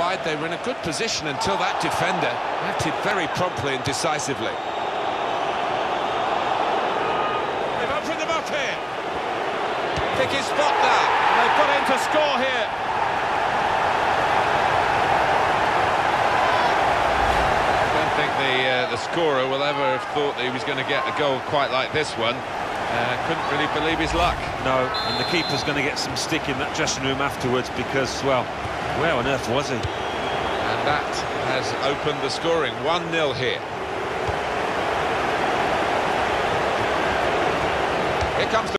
wide. They were in a good position until that defender acted very promptly and decisively. They've opened them up here. Picky spot now. They've got him to score here. I don't think the uh, the scorer will ever have thought that he was going to get a goal quite like this one. Uh, couldn't really believe his luck. No, and the keeper's going to get some stick in that dressing room afterwards because, well, where on earth was he? And that has opened the scoring. 1-0 here. Here comes the